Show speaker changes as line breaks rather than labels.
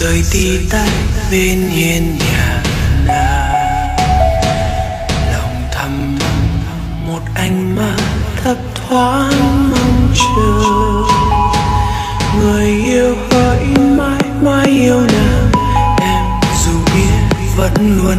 rơi tí tách bên hiên nhà là lòng thầm một ánh mắt thấp thoáng mong chờ. Người yêu hỡi mãi mãi yêu nàng, em dù biết vẫn luôn